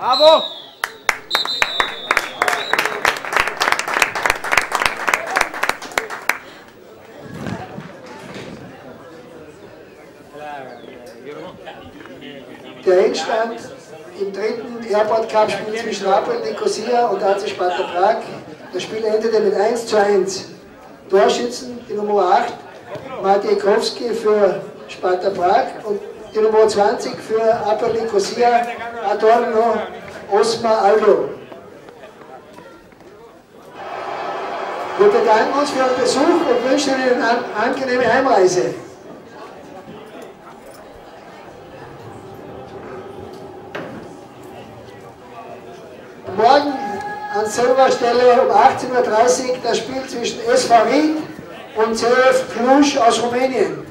Bravo! Der Endstand im dritten Airport Cup Spiel zwischen Napoli Nicosia und AC Sparta Prag. Das Spiel endete mit 1 zu 1. Torschützen die Nummer 8, Matej Kowski für Sparta Prag und die Nummer 20 für Apel Nicosia, Adorno Osmar Aldo. Wir bedanken uns für Ihren Besuch und wünschen Ihnen eine angenehme Heimreise. Morgen an selber Stelle um 18.30 Uhr das Spiel zwischen SV Ried und CF Cluj aus Rumänien.